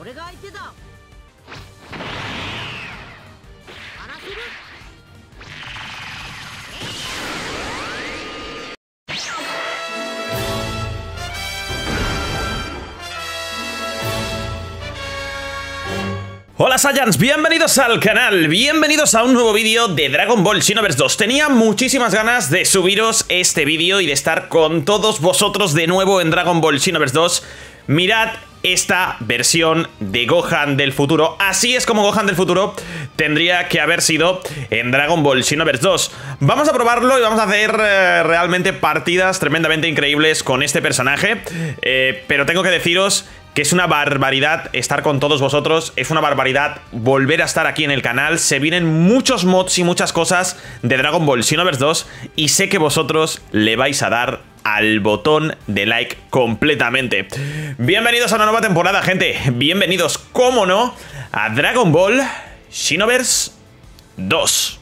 俺が相手だ荒らせる Hola Saiyans, bienvenidos al canal, bienvenidos a un nuevo vídeo de Dragon Ball Xenoverse 2 Tenía muchísimas ganas de subiros este vídeo y de estar con todos vosotros de nuevo en Dragon Ball Xenoverse 2 Mirad esta versión de Gohan del futuro. Así es como Gohan del futuro tendría que haber sido en Dragon Ball Xenoverse 2 Vamos a probarlo y vamos a hacer eh, realmente partidas tremendamente increíbles con este personaje. Eh, Pero tengo que deciros que es una barbaridad estar con todos vosotros, es una barbaridad volver a estar aquí en el canal, se vienen muchos mods y muchas cosas de Dragon Ball Xenoverse 2 y sé que vosotros le vais a dar al botón de like completamente. Bienvenidos a una nueva temporada, gente, bienvenidos, como no, a Dragon Ball Xenoverse 2.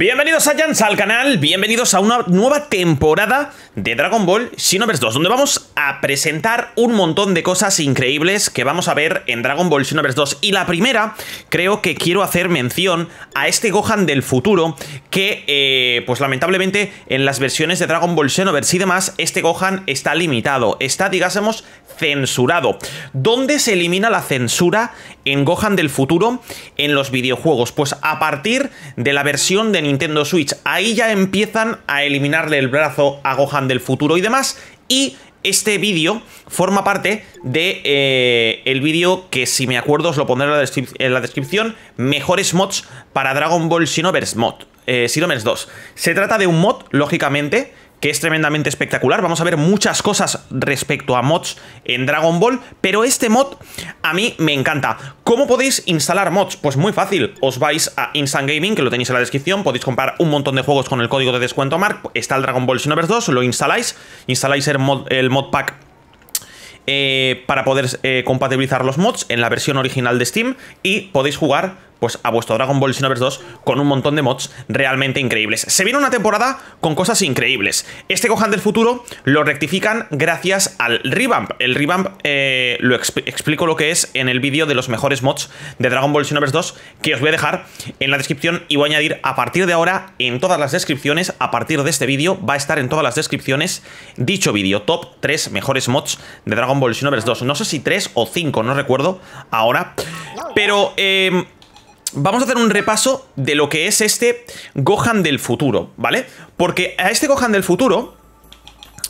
Bienvenidos a Jans al canal, bienvenidos a una nueva temporada de Dragon Ball Xenoverse 2, donde vamos a presentar un montón de cosas increíbles que vamos a ver en Dragon Ball Xenoverse 2. Y la primera, creo que quiero hacer mención a este Gohan del futuro, que, eh, pues lamentablemente, en las versiones de Dragon Ball Xenoverse y demás, este Gohan está limitado, está, digásemos, censurado. ¿Dónde se elimina la censura en Gohan del futuro en los videojuegos? Pues a partir de la versión de Nintendo Switch. Ahí ya empiezan a eliminarle el brazo a Gohan del futuro y demás. Y este vídeo forma parte de eh, el vídeo que si me acuerdo os lo pondré en la, descripción, mejores mods para Dragon Ball Xenoverse mod, eh, Xenoverse 2. Se trata de un mod, lógicamente, que es tremendamente espectacular. Vamos a ver muchas cosas respecto a mods en Dragon Ball, pero este mod a mí me encanta. ¿Cómo podéis instalar mods? Pues muy fácil, os vais a Instant Gaming, que lo tenéis en la descripción, podéis comprar un montón de juegos con el código de descuento MARC, está el Dragon Ball Xenoverse 2, lo instaláis, instaláis el mod, el mod pack eh, para poder eh, compatibilizar los mods en la versión original de Steam y podéis jugar pues a vuestro Dragon Ball Xenoverse 2 con un montón de mods realmente increíbles. Se viene una temporada con cosas increíbles. Este Gohan del futuro lo rectifican gracias al revamp. El revamp eh, lo explico lo que es en el vídeo de los mejores mods de Dragon Ball Xenoverse 2 que os voy a dejar en la descripción y voy a añadir a partir de ahora en todas las descripciones, a partir de este vídeo va a estar en todas las descripciones dicho vídeo, top 3 mejores mods de Dragon Ball Xenoverse 2. No sé si 3 o 5, no recuerdo ahora, pero... Eh, vamos a hacer un repaso de lo que es este Gohan del futuro, ¿vale? Porque a este Gohan del futuro,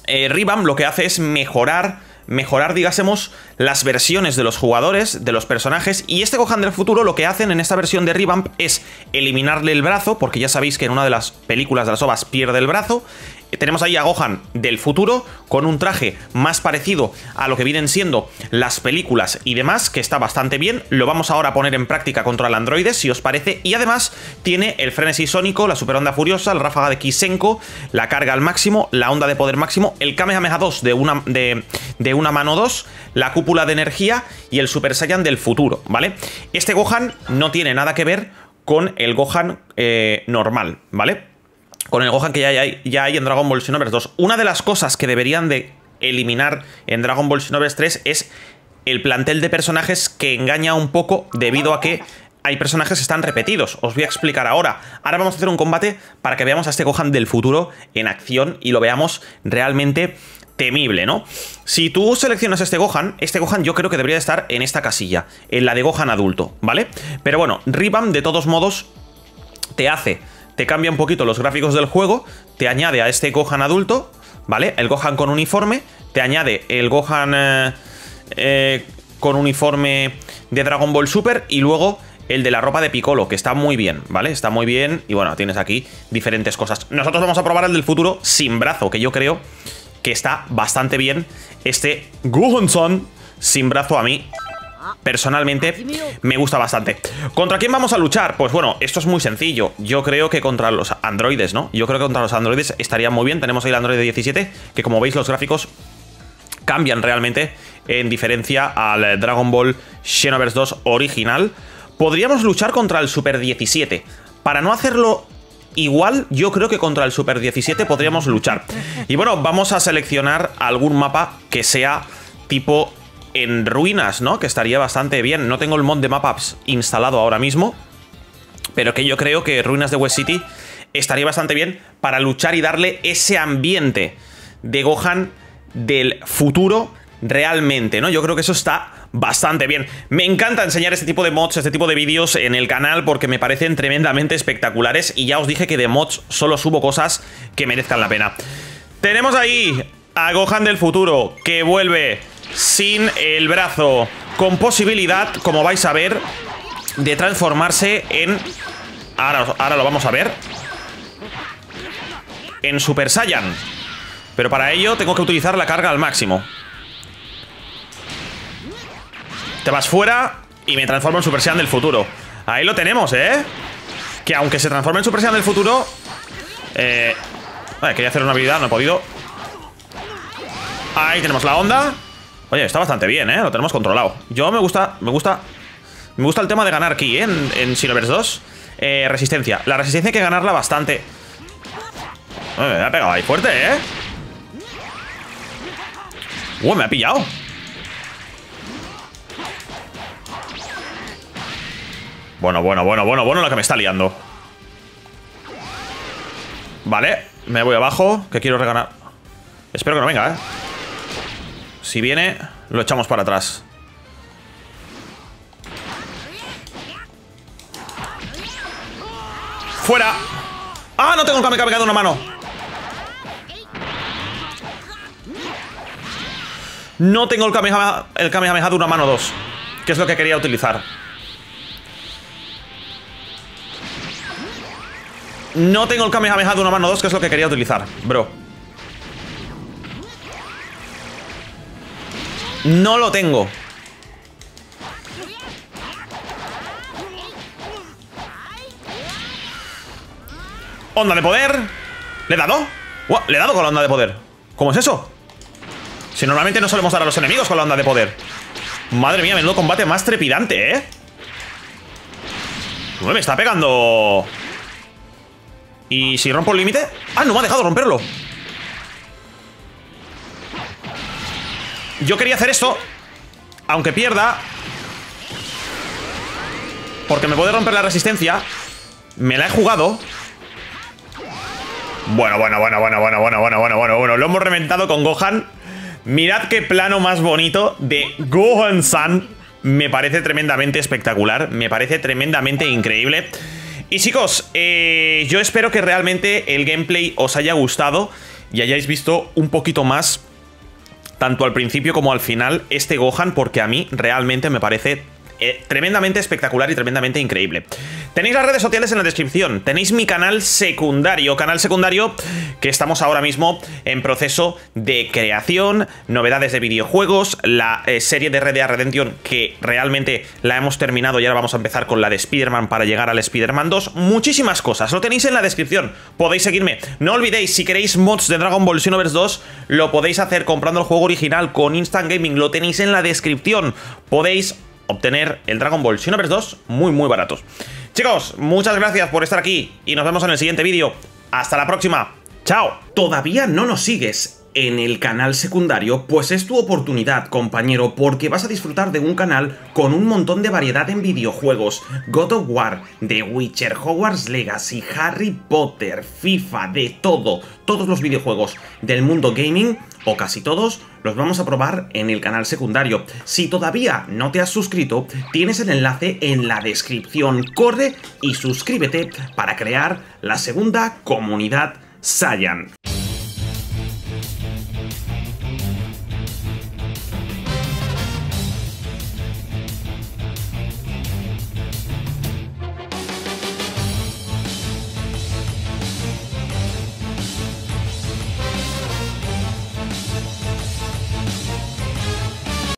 eh, Ribam lo que hace es mejorar mejorar, digásemos, las versiones de los jugadores, de los personajes, y este Gohan del futuro lo que hacen en esta versión de Revamp es eliminarle el brazo, porque ya sabéis que en una de las películas de las ovas pierde el brazo, tenemos ahí a Gohan del futuro con un traje más parecido a lo que vienen siendo las películas y demás, que está bastante bien. Lo vamos ahora a poner en práctica contra el androide, si os parece. Y además tiene el frenesí sónico, la super onda furiosa, la ráfaga de Kisenko, la carga al máximo, la onda de poder máximo, el Kamehameha 2 de una, de, de una mano 2, la cúpula de energía y el Super Saiyan del futuro, ¿vale? Este Gohan no tiene nada que ver con el Gohan eh, normal, ¿vale? Con el Gohan que ya hay, ya hay en Dragon Ball Xenoverse 2. Una de las cosas que deberían de eliminar en Dragon Ball Xenoverse 3 es el plantel de personajes que engaña un poco debido a que hay personajes que están repetidos. Os voy a explicar ahora. Ahora vamos a hacer un combate para que veamos a este Gohan del futuro en acción y lo veamos realmente temible, ¿no? Si tú seleccionas este Gohan, este Gohan yo creo que debería estar en esta casilla, en la de Gohan adulto, ¿vale? Pero bueno, Ribam de todos modos te hace te cambia un poquito los gráficos del juego, te añade a este Gohan adulto, ¿vale? El Gohan con uniforme, te añade el Gohan eh, eh, con uniforme de Dragon Ball Super y luego el de la ropa de Piccolo, que está muy bien, ¿vale? Está muy bien y bueno, tienes aquí diferentes cosas. Nosotros vamos a probar el del futuro sin brazo, que yo creo que está bastante bien. Este Gohan sin brazo a mí personalmente me gusta bastante. ¿Contra quién vamos a luchar? Pues bueno, esto es muy sencillo. Yo creo que contra los androides, ¿no? Yo creo que contra los androides estaría muy bien. Tenemos ahí el Android 17, que como veis los gráficos cambian realmente en diferencia al Dragon Ball Xenoverse 2 original. Podríamos luchar contra el Super 17. Para no hacerlo igual yo creo que contra el Super 17 podríamos luchar. Y bueno, vamos a seleccionar algún mapa que sea tipo en ruinas, ¿no? Que estaría bastante bien. No tengo el mod de mapas instalado ahora mismo, pero que yo creo que ruinas de West City estaría bastante bien para luchar y darle ese ambiente de Gohan del futuro realmente, ¿no? Yo creo que eso está bastante bien. Me encanta enseñar este tipo de mods, este tipo de vídeos en el canal porque me parecen tremendamente espectaculares y ya os dije que de mods solo subo cosas que merezcan la pena. Tenemos ahí a Gohan del futuro que vuelve sin el brazo, con posibilidad, como vais a ver, de transformarse en... Ahora, ahora lo vamos a ver. En Super Saiyan. Pero para ello tengo que utilizar la carga al máximo. Te vas fuera y me transformo en Super Saiyan del futuro. Ahí lo tenemos, ¿eh? Que aunque se transforme en Super Saiyan del futuro... Eh... Vale, quería hacer una habilidad, no he podido. Ahí tenemos la onda. Oye, está bastante bien, ¿eh? Lo tenemos controlado. Yo me gusta, me gusta... Me gusta el tema de ganar aquí, ¿eh? En, en 2. Eh, resistencia. La resistencia hay que ganarla bastante. me ha pegado ahí fuerte, ¿eh? Uh, me ha pillado. Bueno, bueno, bueno, bueno, bueno, la que me está liando. Vale, me voy abajo, que quiero reganar. Espero que no venga, ¿eh? Si viene, lo echamos para atrás. ¡Fuera! ¡Ah, no tengo el Kamehameha de una mano! No tengo el Kamehameha, el Kamehameha de una mano dos Que es lo que quería utilizar No tengo el Kamehameha de una mano dos Que es lo que quería utilizar, bro No lo tengo. Onda de poder. ¿Le he dado? Le he dado con la onda de poder. ¿Cómo es eso? Si normalmente no solemos dar a los enemigos con la onda de poder. Madre mía, menudo combate más trepidante, ¿eh? me está pegando. ¿Y si rompo el límite? ¡Ah, no me ha dejado romperlo! Yo quería hacer esto Aunque pierda Porque me puede romper la resistencia. Me la he jugado. Bueno, bueno, bueno, bueno, bueno, bueno, bueno, bueno, bueno, bueno Lo hemos reventado con Gohan. Mirad qué plano más bonito de Gohan-san. Me parece tremendamente espectacular Me parece tremendamente increíble. Y chicos, eh, yo espero que realmente el gameplay os haya gustado y hayáis visto un poquito más tanto al principio como al final, este Gohan, porque a mí realmente me parece eh, tremendamente espectacular y tremendamente increíble. Tenéis las redes sociales en la descripción, tenéis mi canal secundario, canal secundario que estamos ahora mismo en proceso de creación, novedades de videojuegos, la eh, serie de Red Dead Redemption que realmente la hemos terminado y ahora vamos a empezar con la de Spider-Man para llegar al Spider-Man 2, muchísimas cosas, lo tenéis en la descripción, podéis seguirme. No olvidéis, si queréis mods de Dragon Ball Xenoverse 2, lo podéis hacer comprando el juego original con Instant Gaming, lo tenéis en la descripción, podéis obtener el Dragon Ball Xenoverse 2 muy muy baratos. Chicos, muchas gracias por estar aquí y nos vemos en el siguiente vídeo. Hasta la próxima. ¡Chao! ¿Todavía no nos sigues? En el canal secundario, pues es tu oportunidad, compañero, porque vas a disfrutar de un canal con un montón de variedad en videojuegos. God of War, The Witcher, Hogwarts Legacy, Harry Potter, FIFA, de todo. Todos los videojuegos del mundo gaming o casi todos, los vamos a probar en el canal secundario. Si todavía no te has suscrito, tienes el enlace en la descripción. Corre y suscríbete para crear la segunda comunidad Saiyan.